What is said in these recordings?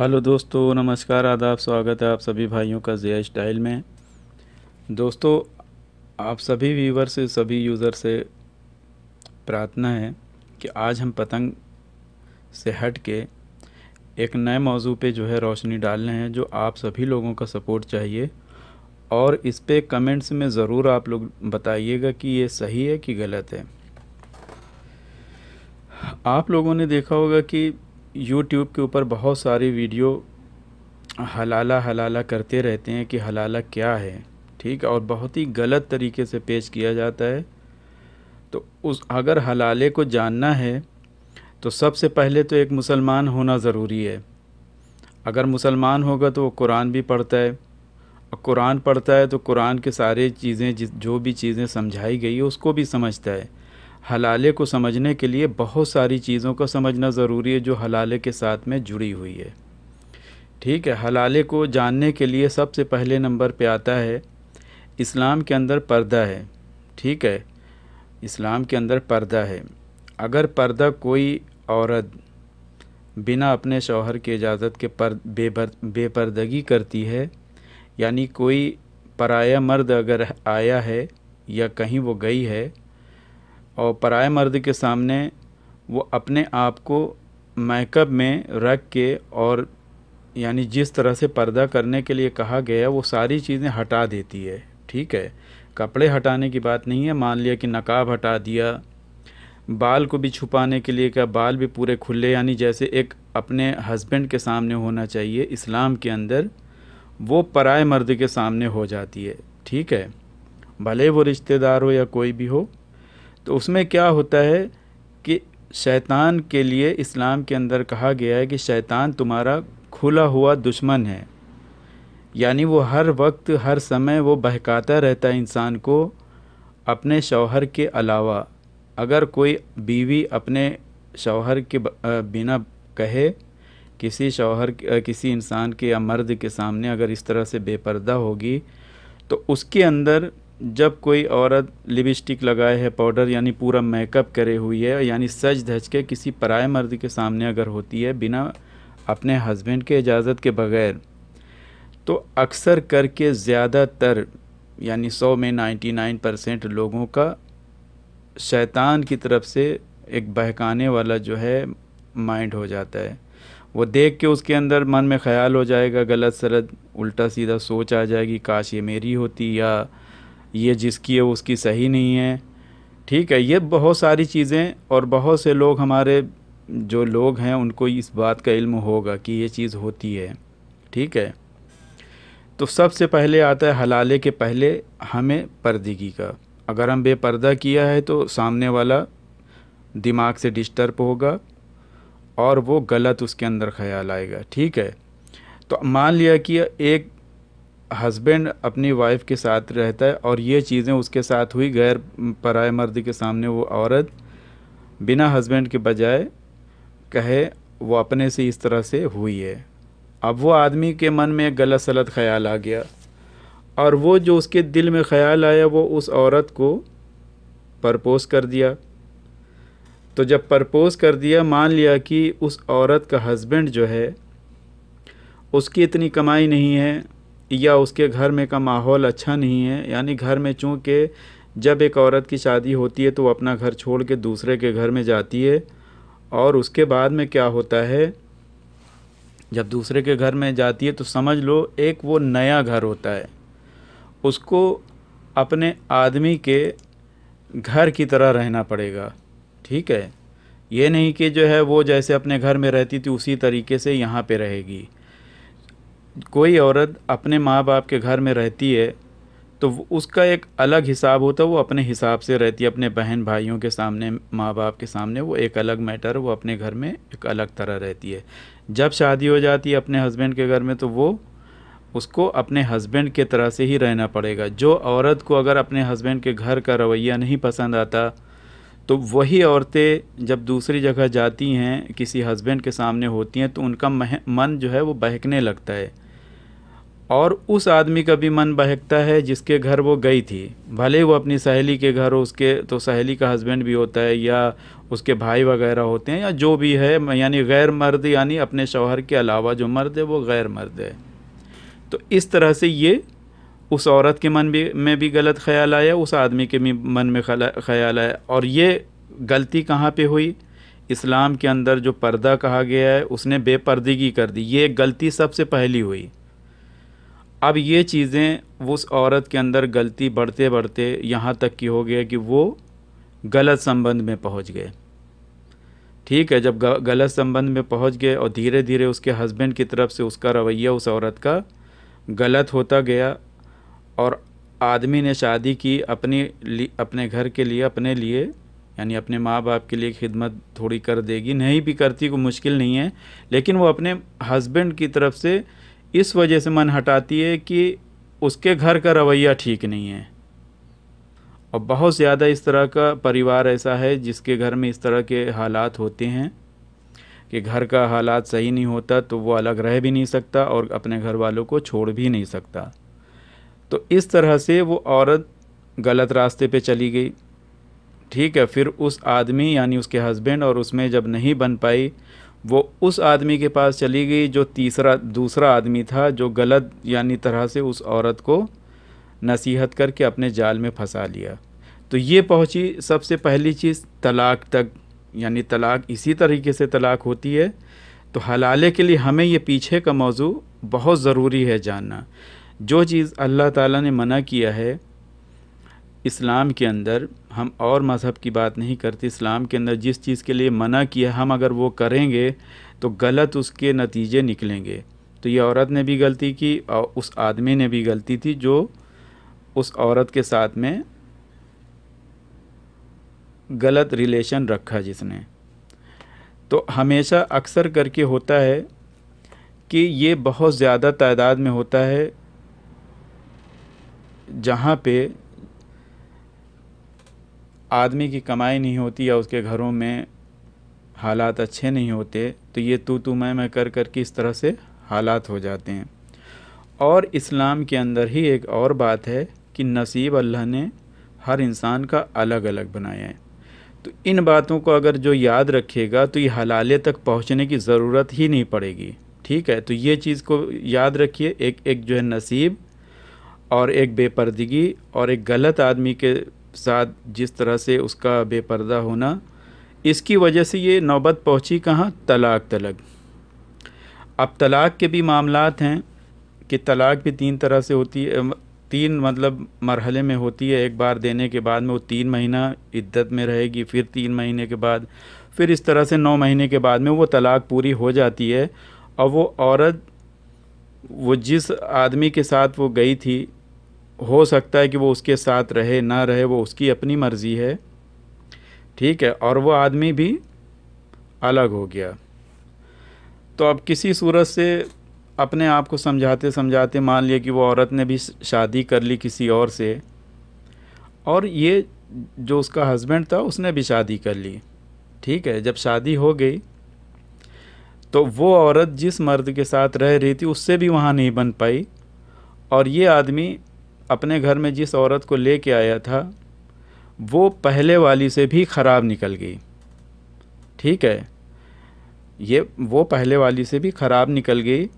Hello दोस्तों, नमस्कार, आदाब, स्वागत है आप सभी भाइयों का जिया स्टाइल में। दोस्तों, आप सभी व्यूवर से सभी यूज़र से प्रार्थना है कि आज हम पतंग से हट के एक नए मौजू पे जो है रोशनी डालने हैं, जो आप सभी लोगों का सपोर्ट चाहिए। और इस पे कमेंट्स में ज़रूर आप लोग बताइएगा कि ये सही है कि गलत है। आप लोगों ने देखा होगा कि यूट्यूब के ऊपर बहुत सारी वीडियो हलाला हलाला करते रहते हैं कि हलाला क्या है, ठीक? और बहुत ही गलत तरीके से पेश किया जाता है। तो उस, अगर हलाले को जानना है तो सबसे पहले तो एक मुसलमान होना ज़रूरी है। अगर मुसलमान होगा तो वो कुरान भी पढ़ता है। और कुरान पढ़ता है तो कुरान के सारे चीज़ें जो भी चीज़ें समझाई गई है, उसको भी समझता है। हलाले को समझने के लिए बहुत सारी चीज़ों को समझना ज़रूरी है जो हलाले के साथ में जुड़ी हुई है। ठीक है, हलाले को जानने के लिए सबसे पहले नंबर पे आता है, इस्लाम के अंदर पर्दा है। ठीक है, इस्लाम के अंदर पर्दा है। अगर पर्दा कोई औरत बिना अपने शौहर की इजाज़त के पर, बेबर, बेपर्दगी करती है, यानी कोई पराया मर्द अगर आया है या कहीं वो गई है और पराए मर्द के सामने वो अपने आप को मेकअप में रख के और यानी जिस तरह से पर्दा करने के लिए कहा गया, वो सारी चीज़ें हटा देती है। ठीक है? कपड़े हटाने की बात नहीं है। मान लिया कि नकाब हटा दिया। बाल को भी छुपाने के लिए क्या बाल भी पूरे खुले? यानी जैसे एक अपने हस्बैंड के सामने होना चाहिए, इस्लाम के अंदर वो पराए मर्द के सामने हो जाती है। ठीक है? भले वो रिश्तेदार हो या कोई भी हो तो उसमें क्या होता है कि शैतान के लिए इस्लाम के अंदर कहा गया है कि शैतान तुम्हारा खुला हुआ दुश्मन है। यानी वो हर वक्त, हर समय वो बहकाता रहता है इंसान को अपने शौहर के अलावा। अगर कोई बीवी अपने शौहर के बिना कहे किसी शौहर किसी इंसान के या मर्द के सामने अगर इस तरह से बेपर्दा होगी तो उसके अंदर जब कोई औरत लिपस्टिक लगाए है पाउडर यानी पूरा मेकअप करे हुई है, यानी सज धज के किसी पराए मर्द के सामने अगर होती है बिना अपने हस्बैंड के इजाज़त के बगैर तो अक्सर करके ज़्यादातर, यानी सौ में नाइन्टी नाइन परसेंट लोगों का शैतान की तरफ़ से एक बहकाने वाला जो है माइंड हो जाता है। वो देख के उसके अंदर मन में ख्याल हो जाएगा, गलत सलत उल्टा सीधा सोच आ जाएगी, काश ये मेरी होती या ये जिसकी है उसकी सही नहीं है। ठीक है, ये बहुत सारी चीज़ें और बहुत से लोग हमारे जो लोग हैं, उनको इस बात का इल्म होगा कि ये चीज़ होती है। ठीक है? तो सबसे पहले आता है हलाले के पहले हमें पर्दगी का। अगर हम बेपर्दा किया है तो सामने वाला दिमाग से डिस्टर्ब होगा और वो गलत उसके अंदर ख्याल आएगा। ठीक है? तो मान लिया कि एक हस्बैंड अपनी वाइफ के साथ रहता है और ये चीज़ें उसके साथ हुई गैर पराए मर्द के सामने वो औरत बिना हस्बैंड के बजाय कहे, वो अपने से इस तरह से हुई है। अब वो आदमी के मन में एक गलत सलत ख्याल आ गया और वो जो उसके दिल में ख्याल आया, वो उस औरत को परपोज कर दिया। तो जब परपोज कर दिया, मान लिया कि उस औरत का हस्बैंड जो है, उसकी इतनी कमाई नहीं है या उसके घर में का माहौल अच्छा नहीं है, यानी घर में चूँकि जब एक औरत की शादी होती है तो वो अपना घर छोड़ के दूसरे के घर में जाती है, और उसके बाद में क्या होता है, जब दूसरे के घर में जाती है तो समझ लो एक वो नया घर होता है। उसको अपने आदमी के घर की तरह रहना पड़ेगा, ठीक है? ये नहीं कि जो है वो जैसे अपने घर में रहती थी उसी तरीके से यहाँ पे रहेगी। कोई औरत अपने माँ बाप के घर में रहती है तो उसका एक अलग हिसाब होता है, वो अपने हिसाब से रहती है, अपने बहन भाइयों के सामने माँ बाप के सामने, वो एक अलग मैटर, वो अपने घर में एक अलग तरह रहती है। जब शादी हो जाती है अपने हस्बैंड के घर में तो वो उसको अपने हस्बैंड के तरह से ही रहना पड़ेगा। जो औरत को अगर अपने हस्बैंड के घर का रवैया नहीं पसंद आता तो वही औरतें जब दूसरी जगह जाती हैं, किसी हस्बैंड के सामने होती हैं तो उनका मन जो है वो बहकने लगता है। और उस आदमी का भी मन बहकता है जिसके घर वो गई थी। भले वो अपनी सहेली के घर हो, उसके तो सहेली का हस्बैंड भी होता है या उसके भाई वगैरह होते हैं या जो भी है, यानी गैर मर्द यानी अपने शौहर के अलावा जो मर्द है, वो गैर मर्द है। तो इस तरह से ये उस औरत के मन भी, में भी गलत ख्याल आया, उस आदमी के भी मन में ख्याल आया। और ये गलती कहाँ पे हुई? इस्लाम के अंदर जो पर्दा कहा गया है, उसने बेपर्दगी कर दी। ये गलती सबसे पहली हुई। अब ये चीज़ें उस औरत के अंदर गलती बढ़ते बढ़ते यहाँ तक की हो गया कि वो गलत संबंध में पहुँच गए। ठीक है, जब गलत संबंध में पहुँच गए और धीरे धीरे उसके हस्बैंड की तरफ़ से उसका रवैया उस औरत का गलत होता गया और आदमी ने शादी की अपनी अपने घर के लिए, अपने लिए, यानी अपने माँ बाप के लिए खिदमत थोड़ी कर देगी। नहीं भी करती को मुश्किल नहीं है, लेकिन वो अपने हस्बैंड की तरफ़ से इस वजह से मन हटाती है कि उसके घर का रवैया ठीक नहीं है। और बहुत ज़्यादा इस तरह का परिवार ऐसा है जिसके घर में इस तरह के हालात होते हैं कि घर का हालात सही नहीं होता तो वो अलग रह भी नहीं सकता और अपने घर वालों को छोड़ भी नहीं सकता। तो इस तरह से वो औरत गलत रास्ते पे चली गई। ठीक है, फिर उस आदमी यानी उसके हस्बैंड और उसमें जब नहीं बन पाई, वो उस आदमी के पास चली गई जो तीसरा, दूसरा आदमी था जो गलत यानी तरह से उस औरत को नसीहत करके अपने जाल में फंसा लिया। तो ये पहुँची सबसे पहली चीज़, तलाक तक, यानी तलाक इसी तरीके से तलाक होती है। तो हलाले के लिए हमें ये पीछे का मौजू बहुत ज़रूरी है जानना। जो चीज़ अल्लाह ताला ने मना किया है, इस्लाम के अंदर हम और मज़हब की बात नहीं करते। इस्लाम के अंदर जिस चीज़ के लिए मना किया हम अगर वो करेंगे तो गलत उसके नतीजे निकलेंगे। तो ये औरत ने भी गलती की और उस आदमी ने भी गलती थी जो उस औरत के साथ में गलत रिलेशन रखा जिसने। तो हमेशा अक्सर करके होता है कि ये बहुत ज़्यादा तादाद में होता है जहाँ पे आदमी की कमाई नहीं होती या उसके घरों में हालात अच्छे नहीं होते तो ये तू तू मैं मैं कर कर के इस तरह से हालात हो जाते हैं। और इस्लाम के अंदर ही एक और बात है कि नसीब अल्लाह ने हर इंसान का अलग अलग बनाया है। तो इन बातों को अगर जो याद रखेगा तो ये हलाले तक पहुँचने की ज़रूरत ही नहीं पड़ेगी। ठीक है तो ये चीज़ को याद रखिए, एक एक जो है नसीब और एक बेपर्दगी और एक गलत आदमी के साथ जिस तरह से उसका बेपर्दा होना, इसकी वजह से ये नौबत पहुँची कहाँ? तलाक तलक। अब तलाक के भी मामलात हैं कि तलाक भी तीन तरह से होती है, तीन मतलब मरहले में होती है, एक बार देने के बाद में वो तीन महीना इद्दत में रहेगी, फिर तीन महीने के बाद, फिर इस तरह से नौ महीने के बाद में वो तलाक पूरी हो जाती है। और वो औरत, वो जिस आदमी के साथ वो गई थी हो सकता है कि वो उसके साथ रहे, ना रहे, वो उसकी अपनी मर्ज़ी है। ठीक है, और वो आदमी भी अलग हो गया। तो अब किसी सूरत से अपने आप को समझाते समझाते मान लिया कि वो औरत ने भी शादी कर ली किसी और से, और ये जो उसका हस्बैंड था, उसने भी शादी कर ली। ठीक है, जब शादी हो गई तो वो औरत जिस मर्द के साथ रह रही थी, उससे भी वहाँ नहीं बन पाई, और ये आदमी अपने घर में जिस औरत को ले के आया था, वो पहले वाली से भी ख़राब निकल गई। ठीक है? ये, वो पहले वाली से भी ख़राब निकल गई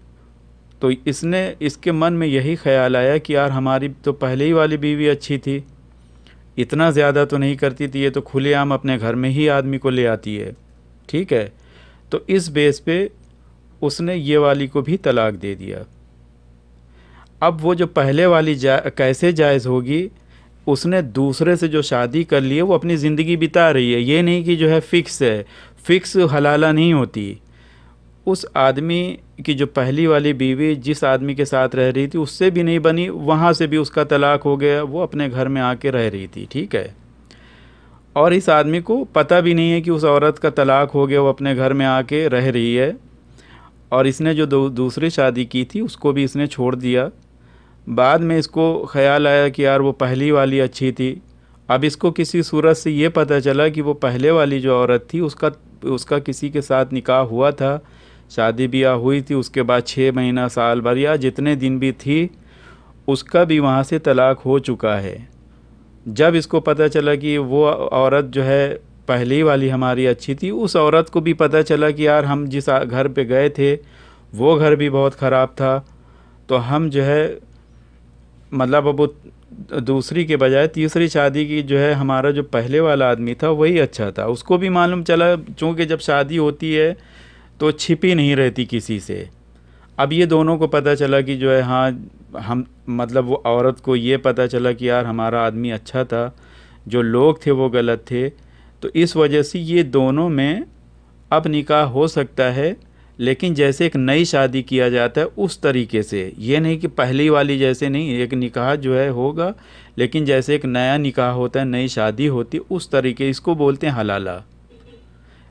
तो इसने, इसके मन में यही ख्याल आया कि यार हमारी तो पहले ही वाली बीवी अच्छी थी। इतना ज़्यादा तो नहीं करती थी, ये तो खुलेआम अपने घर में ही आदमी को ले आती है। ठीक है? तो इस बेस पे उसने ये वाली को भी तलाक दे दिया। अब वो जो पहले वाली जा, कैसे जायज़ होगी, उसने दूसरे से जो शादी कर ली है, वो अपनी ज़िंदगी बिता रही है। ये नहीं कि जो है फ़िक्स है। फ़िक्स हलाला नहीं होती। उस आदमी की जो पहली वाली बीवी जिस आदमी के साथ रह रही थी, उससे भी नहीं बनी, वहाँ से भी उसका तलाक हो गया, वो अपने घर में आके रह रही थी, ठीक है? और इस आदमी को पता भी नहीं है कि उस औरत का तलाक हो गया, वो अपने घर में आके रह रही है, और इसने जो दूसरी शादी की थी, उसको भी इसने छोड़ दिया। बाद में इसको ख्याल आया कि यार वो पहली वाली अच्छी थी। अब इसको किसी सूरत से ये पता चला कि वो पहले वाली जो औरत थी, उसका उसका किसी के साथ निकाह हुआ था। शादी ब्याह हुई थी, उसके बाद छः महीना साल भर या जितने दिन भी थी, उसका भी वहाँ से तलाक हो चुका है। जब इसको पता चला कि वो औरत जो है, पहली वाली हमारी अच्छी थी, उस औरत को भी पता चला कि यार हम जिस घर पे गए थे, वो घर भी बहुत ख़राब था। तो हम जो है मतलब अब दूसरी के बजाय तीसरी शादी की जो है, हमारा जो पहले वाला आदमी था, वही अच्छा था। उसको भी मालूम चला, चूँकि जब शादी होती है तो छिपी नहीं रहती किसी से। अब ये दोनों को पता चला कि जो है हाँ हम मतलब वो औरत को ये पता चला कि यार, हमारा आदमी अच्छा था, जो लोग थे वो गलत थे। तो इस वजह से ये दोनों में अब निकाह हो सकता है लेकिन जैसे एक नई शादी किया जाता है उस तरीके से। ये नहीं कि पहली वाली जैसे नहीं, एक निकाह जो है होगा, लेकिन जैसे एक नया निकाह होता है, नई शादी होती उस तरीके इसको बोलते हैं हलाला।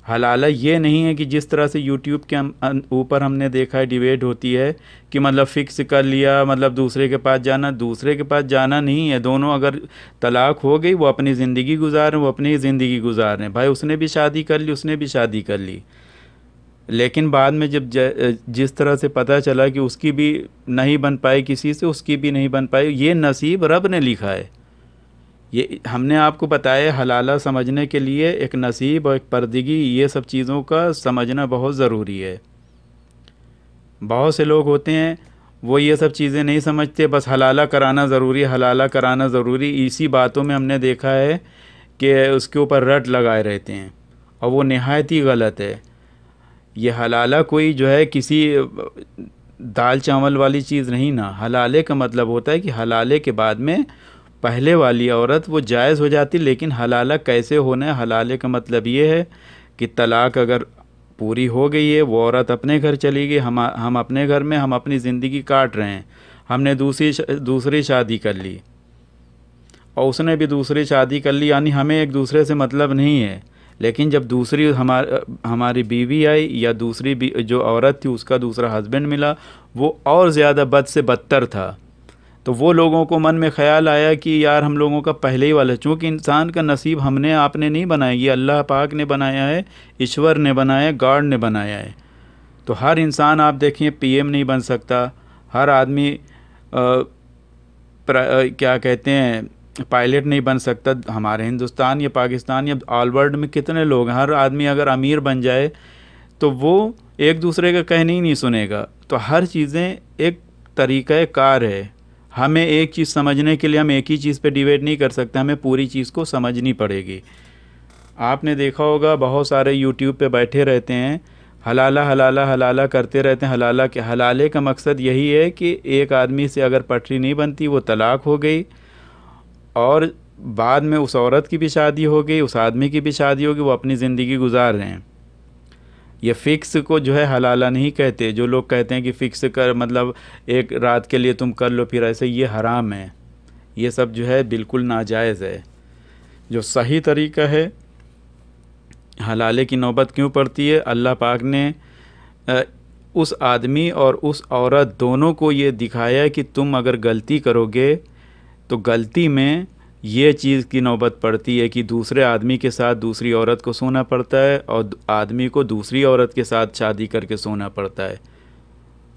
हलाला ये नहीं है कि जिस तरह से यूट्यूब के ऊपर हमने देखा है डिबेट होती है कि मतलब फ़िक्स कर लिया मतलब दूसरे के पास जाना, दूसरे के पास जाना नहीं है। दोनों अगर तलाक हो गई, वो अपनी ज़िंदगी गुजार वो अपनी ज़िंदगी गुजार रहे हैं। भाई, उसने भी शादी कर ली, उसने भी शादी कर ली। लेकिन बाद में जब जिस तरह से पता चला कि उसकी भी नहीं बन पाई किसी से, उसकी भी नहीं बन पाई, ये नसीब रब ने लिखा है। ये हमने आपको बताया हलाला समझने के लिए एक नसीब और एक पर्दगी, ये सब चीज़ों का समझना बहुत ज़रूरी है। बहुत से लोग होते हैं, वो ये सब चीज़ें नहीं समझते, बस हलाला कराना ज़रूरी, हलाला कराना ज़रूरी। इसी बातों में हमने देखा है कि उसके ऊपर रट लगाए रहते हैं, और वो नहायत ही गलत है। ये हलाला कोई जो है किसी, दाल चावल वाली चीज़ नहीं ना। हलाले का मतलब होता है कि हलाले के बाद में पहले वाली औरत वो जायज़ हो जाती, लेकिन हलाला कैसे होना है? हलाले का मतलब ये है कि तलाक अगर पूरी हो गई है, वो औरत अपने घर चली गई, हम हम अपने घर में, हम अपनी ज़िंदगी काट रहे हैं। हमने दूसरी दूसरी शादी कर ली। और उसने भी दूसरी शादी कर ली, यानी हमें एक दूसरे से मतलब नहीं है। लेकिन जब दूसरी हमार, हमारी बीवी आई या दूसरी जो औरत थी, उसका दूसरा हस्बैंड मिला, वो और ज़्यादा बद से बदतर था। तो वो लोगों को मन में ख्याल आया कि यार हम लोगों का पहले ही वाला, चूँकि इंसान का नसीब हमने, आपने नहीं बनाया, ये अल्लाह पाक ने बनाया है, ईश्वर ने बनाया गॉड ने बनाया है। तो हर इंसान, आप देखें पीएम नहीं बन सकता। हर आदमी क्या कहते हैं पायलट नहीं बन सकता, हमारे हिंदुस्तान या पाकिस्तान या ऑल वर्ल्ड में कितने लोग हैं, हर आदमी अगर अमीर बन जाए तो वो एक दूसरे का कहने ही नहीं सुनेगा। तो हर चीज़ें एक तरीक़ा कार है। हमें एक चीज़ समझने के लिए हम एक ही चीज़ पे डिबेट नहीं कर सकते, हमें पूरी चीज़ को समझनी पड़ेगी। आपने देखा होगा, बहुत सारे यूट्यूब पे बैठे रहते हैं, हलाला हलाला हलाला करते रहते हैं। हलाला के, हलाले का मकसद यही है कि एक आदमी से अगर पटरी नहीं बनती, वो तलाक हो गई और बाद में उस औरत की भी शादी हो गई, उस आदमी की भी शादी होगी वो अपनी ज़िंदगी गुजार रहे हैं। ये फ़िक्स को जो है हलाला नहीं कहते, जो लोग कहते हैं कि फ़िक्स कर मतलब एक रात के लिए तुम कर लो, फिर ऐसे ये हराम है। ये सब जो है बिल्कुल नाजायज़ है। जो सही तरीका है, हलाले की नौबत क्यों पड़ती है? अल्लाह पाक ने उस आदमी और उस औरत दोनों को ये दिखाया कि तुम अगर गलती करोगे तो गलती में ये चीज़ की नौबत पड़ती है कि दूसरे आदमी के साथ दूसरी औरत को सोना पड़ता है और आदमी को दूसरी औरत के साथ शादी करके सोना पड़ता है।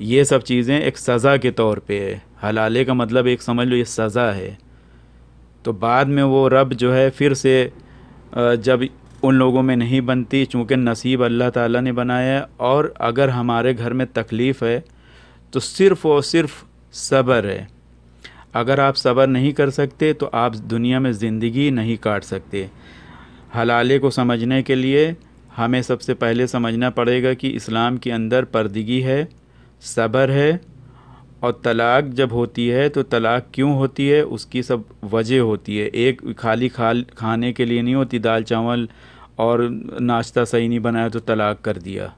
ये सब चीज़ें एक सज़ा के तौर पे है। हलाले का मतलब एक समझ लो ये सज़ा है। तो बाद में वो रब जो है फिर से जब उन लोगों में नहीं बनती, चूँकि नसीब अल्लाह ताला ने बनाया है, और अगर हमारे घर में तकलीफ़ है तो सिर्फ़ और सिर्फ़ सब्र है। अगर आप सब्र नहीं कर सकते तो आप दुनिया में ज़िंदगी नहीं काट सकते। हलाले को समझने के लिए हमें सबसे पहले समझना पड़ेगा कि इस्लाम के अंदर पर्दगी है, सब्र है और तलाक जब होती है तो तलाक क्यों होती है? उसकी सब वजह होती है। एक खाली खाल खाने के लिए नहीं होती, दाल चावल और नाश्ता सही नहीं बनाया तो तलाक कर दिया।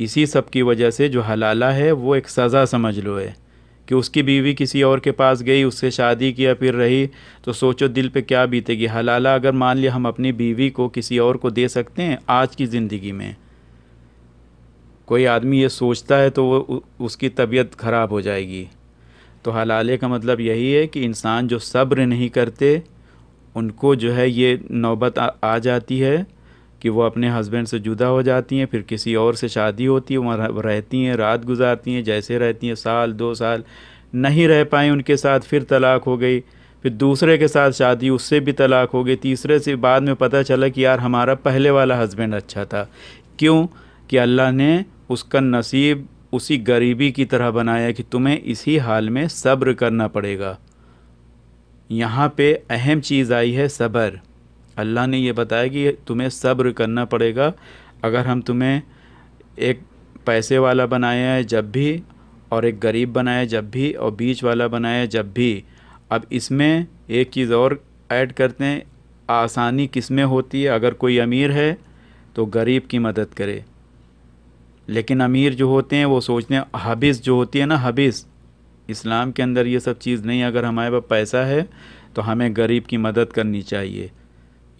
इसी सब की वजह से जो हलाला है, वो एक सज़ा समझ लो है। कि उसकी बीवी किसी और के पास गई उससे शादी किया फिर रही तो सोचो दिल पे क्या बीतेगी। हलाला अगर मान लिया हम अपनी बीवी को किसी और को दे सकते हैं आज की ज़िंदगी में। कोई आदमी ये सोचता है तो वो उसकी तबीयत ख़राब हो जाएगी। तो हलाले का मतलब यही है कि इंसान जो सब्र नहीं करते उनको जो है ये नौबत आ, आ जाती है। कि वो अपने हस्बैंड से जुदा हो जाती हैं, फिर किसी और से शादी होती है, वहाँ रहती हैं, रात गुजारती हैं, जैसे रहती हैं, साल, दो साल नहीं रह पाए उनके साथ, फिर तलाक हो गई। फिर दूसरे के साथ शादी, उससे भी तलाक हो गई। तीसरे से बाद में पता चला कि यार, हमारा पहले वाला हस्बैंड अच्छा था। क्यों? कि अल्लाह ने उसका नसीब उसी गरीबी की तरह बनाया कि तुम्हें इसी हाल में सब्र करना पड़ेगा। यहाँ पे अहम चीज़ आई है सब्र। अल्लाह ने ये बताया कि तुम्हें सब्र करना पड़ेगा। अगर हम तुम्हें एक पैसे वाला बनाया है जब भी, और एक गरीब बनाया जब भी, और बीच वाला बनाया जब भी, अब इसमें एक चीज़ और ऐड करते हैं, आसानी किसमें होती है? अगर कोई अमीर है तो गरीब की मदद करे। लेकिन अमीर जो होते हैं, वो सोचते हैं, हबिस जो होती है ना, हबिस, इस्लाम के अंदर ये सब चीज़ नहीं अगर हमारे पास पैसा है तो हमें गरीब की मदद करनी चाहिए।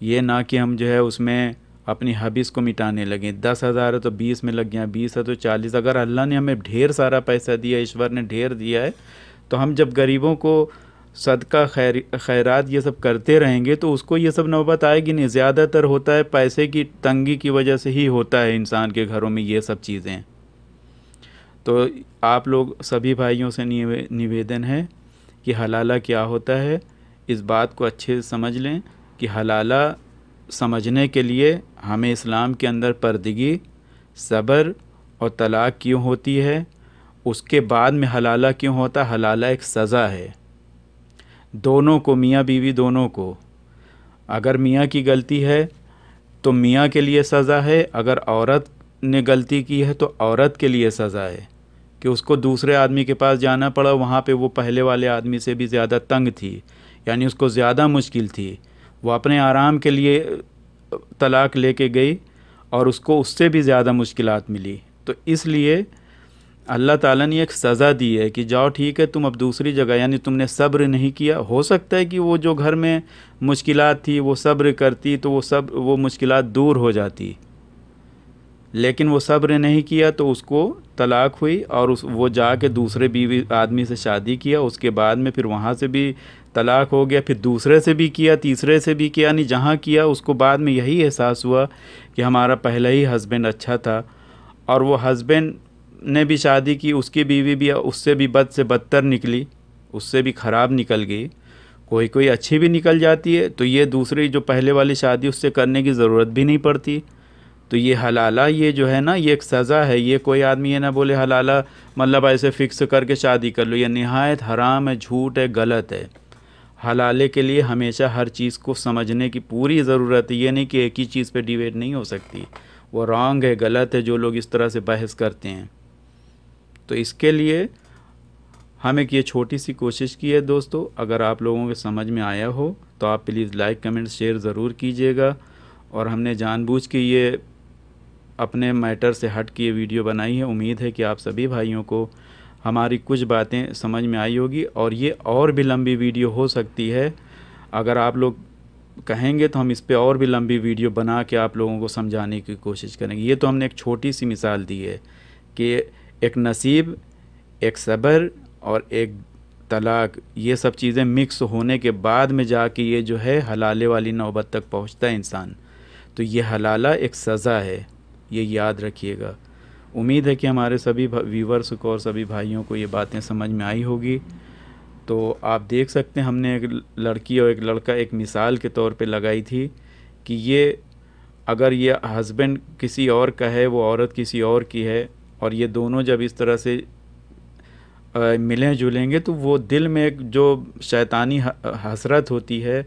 ये ना कि हम जो है उसमें अपनी हबिस को मिटाने लगें। दस हज़ार है तो बीस में लग गया बीस है तो चालीस। अगर अल्लाह ने हमें ढेर सारा पैसा दिया ईश्वर ने ढेर दिया है तो हम जब गरीबों को सदका खैर खैरात ये सब करते रहेंगे तो उसको ये सब नौबत आएगी नहीं। ज़्यादातर होता है पैसे की तंगी की वजह से ही होता है इंसान के घरों में ये सब चीज़ें। तो आप लोग सभी भाइयों से निवे, निवेदन है कि हलाला क्या होता है इस बात को अच्छे से समझ लें। कि हलाला समझने के लिए हमें इस्लाम के अंदर पर्दगी, सब्र और तलाक़ क्यों होती है? उसके बाद में हलाला क्यों होता? हलाला एक सज़ा है। दोनों को, मियाँ बीवी दोनों को। अगर मियाँ की गलती है तो मियाँ के लिए सज़ा है। अगर औरत ने गलती की है तो औरत के लिए सज़ा है। कि उसको दूसरे आदमी के पास जाना पड़ा, वहाँ पे वो पहले वाले आदमी से भी ज़्यादा तंग थी। यानी उसको ज़्यादा मुश्किल थी। वो अपने आराम के लिए, तलाक लेके गई और उसको उससे भी ज़्यादा मुश्किल मिली। तो इसलिए अल्लाह ताला ने एक सज़ा दी है कि जाओ ठीक है, तुम अब दूसरी जगह, यानी तुमने सब्र नहीं किया। हो सकता है कि वो जो घर में मुश्किलात थी, वो सब्र करती तो वो सब, वो मुश्किलात दूर हो जाती। लेकिन वो सब्र नहीं किया तो उसको तलाक हुई और उस, वो जाके दूसरे बीवी आदमी से शादी किया। उसके बाद में फिर वहाँ से भी तलाक हो गया, फिर दूसरे से भी किया, तीसरे से भी किया नहीं जहाँ किया, उसको बाद में यही एहसास हुआ कि हमारा पहला ही हस्बैंड अच्छा था। और वो हस्बैंड ने भी शादी की, उसकी बीवी भी, उससे भी बद से बदतर निकली, उससे भी ख़राब निकल गई। कोई कोई अच्छी भी निकल जाती है तो ये दूसरी जो पहले वाली शादी, उससे करने की ज़रूरत भी नहीं पड़ती। तो ये हलाला, ये जो है ना, ये एक सज़ा है। ये कोई आदमी ये ना बोले, हलाला मतलब ऐसे फ़िक्स करके शादी कर लो। ये नहायत हराम है, झूठ है, गलत है। हलाले के लिए हमेशा हर चीज़ को समझने की पूरी ज़रूरत है। ये नहीं कि एक ही चीज़ पे डिबेट नहीं हो सकती। वो रॉन्ग है, गलत है, जो लोग इस तरह से बहस करते हैं। तो इसके लिए हम एक ये छोटी सी कोशिश की है दोस्तों। अगर आप लोगों के समझ में आया हो तो आप प्लीज़ लाइक कमेंट शेयर ज़रूर कीजिएगा। और हमने जानबूझ के ये अपने मैटर से हट के ये वीडियो बनाई है। उम्मीद है कि आप सभी भाइयों को हमारी कुछ बातें समझ में आई होगी और ये और भी लंबी वीडियो हो सकती है। अगर आप लोग कहेंगे तो हम इस पर और भी लंबी वीडियो बना के आप लोगों को समझाने की कोशिश करेंगे। ये तो हमने एक छोटी सी मिसाल दी है कि एक नसीब, एक सब्र और एक तलाक, ये सब चीज़ें मिक्स होने के बाद में जाके ये जो है हलाले वाली नौबत तक पहुँचता है इंसान। तो ये हलाला एक सज़ा है। ये याद रखिएगा। उम्मीद है कि हमारे सभी व्यूवर्स को और सभी भाइयों को ये बातें समझ में आई होगी। तो आप देख सकते हैं, हमने एक लड़की और एक लड़का एक मिसाल के तौर पे लगाई थी कि ये, अगर ये हस्बैंड किसी और का है, वो औरत किसी और की है और ये दोनों जब इस तरह से मिलें जुलेंगे तो वो दिल में एक जो शैतानी हसरत होती है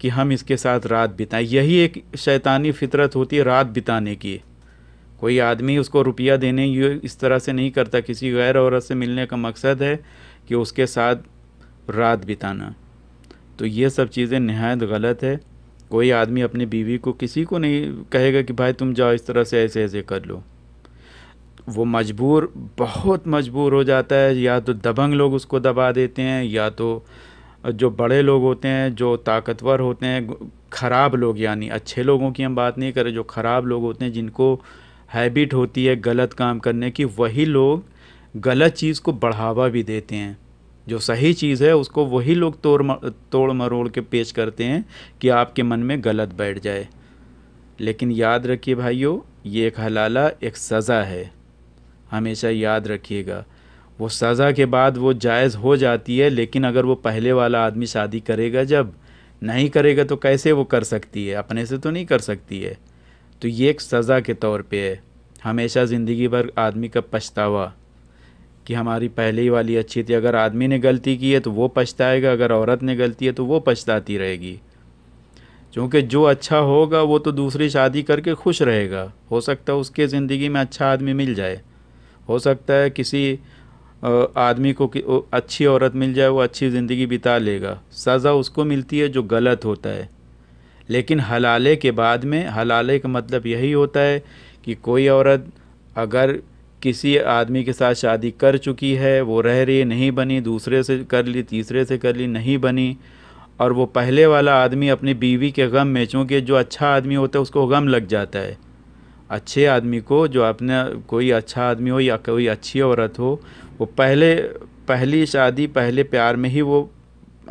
कि हम इसके साथ रात बिताएँ। यही एक शैतानी फितरत होती है रात बिताने की। कोई आदमी उसको रुपया देने ये इस तरह से नहीं करता, किसी गैर औरत से मिलने का मकसद है कि उसके साथ रात बिताना। तो ये सब चीज़ें नहायत गलत है। कोई आदमी अपनी बीवी को किसी को नहीं कहेगा कि, भाई, तुम जाओ, इस तरह से ऐसे ऐसे कर लो। वो मजबूर, बहुत मजबूर हो जाता है। या तो दबंग लोग उसको दबा देते हैं, या तो जो बड़े लोग होते हैं, जो ताकतवर होते हैं ख़राब लोग, यानी अच्छे लोगों की हम बात नहीं करें, जो ख़राब लोग होते हैं, जिनको हैबिट होती है गलत काम करने की, वही लोग गलत चीज़ को बढ़ावा भी देते हैं। जो सही चीज़ है, उसको वही लोग तोड़ तोड़ मरोड़ के पेश करते हैं कि आपके मन में गलत बैठ जाए। लेकिन याद रखिए भाइयों, ये एक हलाला, एक सज़ा है। हमेशा याद रखिएगा। वो सज़ा के बाद वो जायज़ हो जाती है, लेकिन अगर वो पहले वाला आदमी शादी करेगा जब, नहीं करेगा तो कैसे वो कर सकती है? अपने से तो नहीं कर सकती है। तो ये एक सज़ा के तौर पे है। हमेशा ज़िंदगी भर आदमी का पछतावा कि हमारी पहले ही वाली अच्छी थी। अगर आदमी ने गलती की है तो वो पछताएगा, अगर औरत ने गलती है तो वो पछताती रहेगी। क्योंकि जो अच्छा होगा वो तो दूसरी शादी करके खुश रहेगा। हो सकता है उसके ज़िंदगी में अच्छा आदमी मिल जाए। हो सकता है किसी आदमी को कि अच्छी औरत मिल जाए, वो अच्छी ज़िंदगी बिता लेगा। सज़ा उसको मिलती है जो गलत होता है। लेकिन हलाले के बाद में, हलाले का मतलब यही होता है कि कोई औरत अगर किसी आदमी के साथ शादी कर चुकी है, वो रह रही, नहीं बनी, दूसरे से कर ली, तीसरे से कर ली, नहीं बनी, और वो पहले वाला आदमी अपनी बीवी के गम में चूँकि जो अच्छा आदमी होता है, उसको गम लग जाता है। अच्छे आदमी को जो अपने कोई अच्छा आदमी हो या कोई अच्छी औरत हो, वो पहले, पहली शादी, पहले प्यार में ही वो,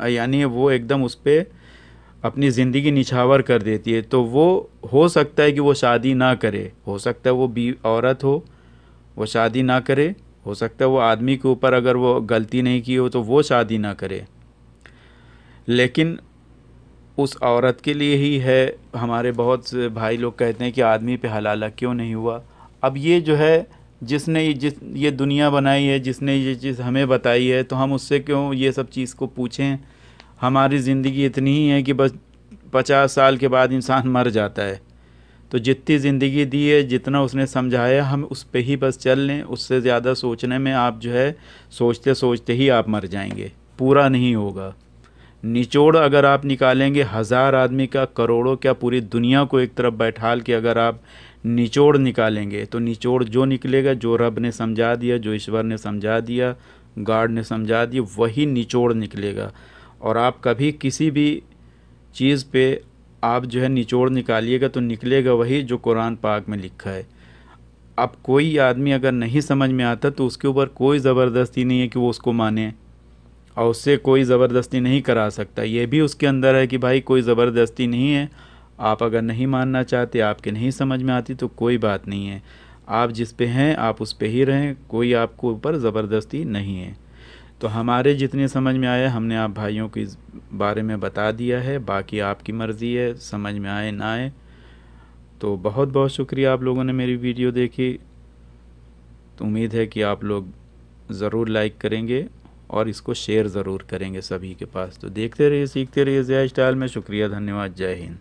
यानी वो एकदम उस पर अपनी ज़िंदगी निछावर कर देती है तो वो, हो सकता है कि वो शादी ना करे। हो सकता है वो बी, औरत हो, वो शादी ना करे। हो सकता है वो आदमी के ऊपर अगर वो गलती नहीं की हो तो वो शादी ना करे। लेकिन उस औरत के लिए ही है, हमारे बहुत भाई लोग कहते हैं कि आदमी पे हलाला क्यों नहीं हुआ? अब ये जो है, जिसने जिस, ये दुनिया बनाई है, जिसने ये चीज़ हमें बताई है तो हम उससे क्यों ये सब चीज़ को पूछें? हमारी ज़िंदगी इतनी ही है कि बस पचास साल के बाद इंसान मर जाता है। तो जितनी ज़िंदगी दी है, जितना उसने समझाया, हम उस पर ही बस चल लें। उससे ज़्यादा सोचने में आप जो है सोचते सोचते ही आप मर जाएँगे। पूरा नहीं होगा। निचोड़ अगर आप निकालेंगे, हज़ार आदमी का, करोड़ों क्या पूरी दुनिया को एक तरफ़ बैठाल के अगर आप निचोड़ निकालेंगे तो निचोड़ जो निकलेगा, जो रब ने समझा दिया, जो ईश्वर ने समझा दिया गार्ड ने समझा दिया, वही निचोड़ निकलेगा। और आप कभी किसी भी चीज़ पे आप जो है निचोड़ निकालिएगा तो निकलेगा वही जो कुरान पाक में लिखा है। अब कोई आदमी अगर नहीं समझ में आता तो उसके ऊपर कोई ज़बरदस्ती नहीं है कि वो उसको माने और उससे कोई ज़बरदस्ती नहीं करा सकता। ये भी उसके अंदर है कि भाई कोई ज़बरदस्ती नहीं है, आप अगर नहीं मानना चाहते, आपके नहीं समझ में आती तो कोई बात नहीं है। आप जिस पे हैं, आप उस पे ही रहें, कोई आपको ऊपर ज़बरदस्ती नहीं है। तो हमारे जितने समझ में आया हमने आप भाइयों के बारे में बता दिया है। बाकी आपकी मर्ज़ी है, समझ में आए, ना आए। तो बहुत बहुत शुक्रिया आप लोगों ने मेरी वीडियो देखी। तो उम्मीद है कि आप लोग ज़रूर लाइक करेंगे और इसको शेयर ज़रूर करेंगे सभी के पास। तो देखते रहिए, सीखते रहिए, जय स्टाइल में। शुक्रिया, धन्यवाद। जय हिंद।